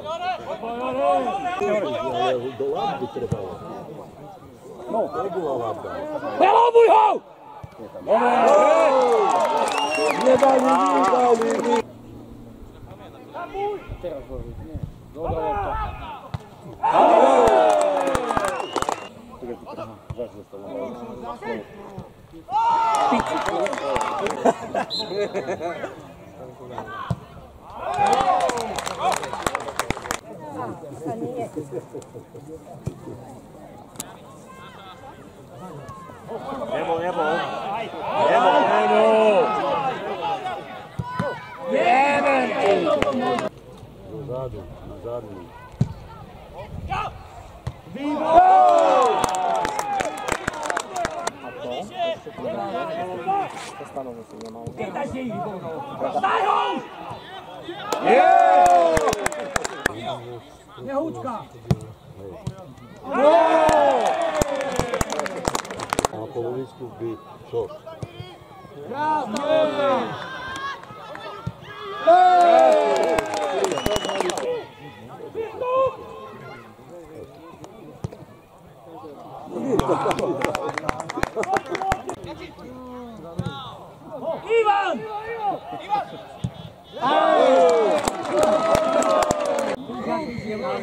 Do lado é bom, é bom. É bom. É bom. Cruzado, cruzado. Viva! bom. É bom. É bom. É Nehoučka. No! A po uličku by co? Krásná Ivan! Ivan! Ivan! Ja!